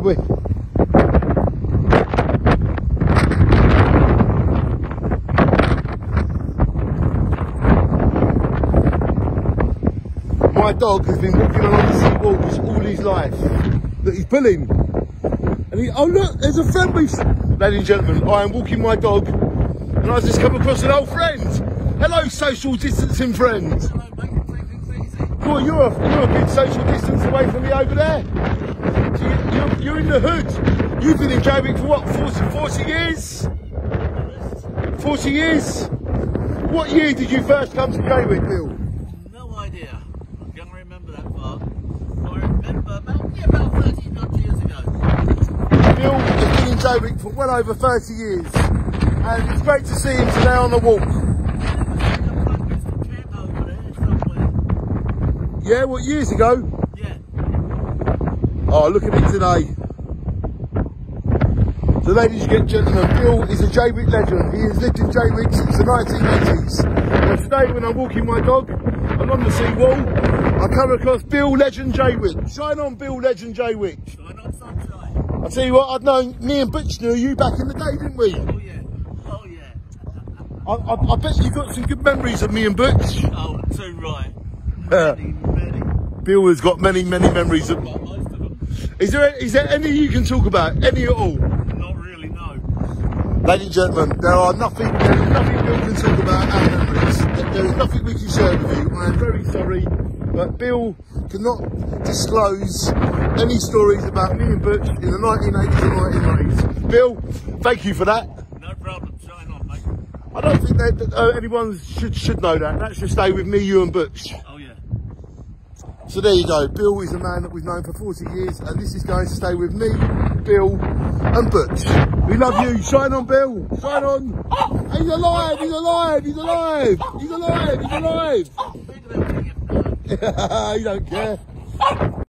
My dog has been walking along the sea walls all his life. That he's pulling. And he, oh look, there's a friend we've. Ladies and gentlemen, I am walking my dog and I just come across an old friend. Hello, social distancing friend. Well, you're a, you're a good social distance away from me over there. You're, in the hood. You've been in Jaywick for what, 40, 40 years? 40 years? What year did you first come to Jaywick, Bill? No idea. I can't remember that far. I remember about, yeah, about 30 odd years ago. Bill has been in Jaywick for well over 30 years. And it's great to see him today on the walk. Yeah, what, years ago? Oh, look at it today. So ladies and gentlemen, Bill is a Jaywick legend. He has lived in Jaywick since the 1980s. And today when I'm walking my dog along the sea wall, I come across Bill Legend Jaywick. Shine on Bill Legend Jaywick. Shine on sunshine. I tell you what, I've known, me and Butch knew you back in the day, didn't we? Oh yeah. Oh yeah. I, I, I bet you've got some good memories of me and Butch. Oh, too right. Uh, Many, many. Bill has got many, many memories of... But most of them, Is there, is there any you can talk about? Any at all? not really, no. Ladies and gentlemen, there are nothing, there is nothing Bill can talk about our memories. There- There is nothing we can share with you. I am very sorry, but Bill cannot disclose any stories about me and Butch in the 1980s and 1990s. Bill, thank you for that. No problem. Shine on, mate. I don't think that, that, uh, anyone should should know that. That should stay with me, you and Butch. Oh. So there you go. Bill is a man that we've known for 40 years, and this is going to stay with me, Bill, and Butch. We love you. Shine on, Bill. Shine on. He's alive. He's alive. He's alive. He's alive. He's alive. Getting it. he don't care.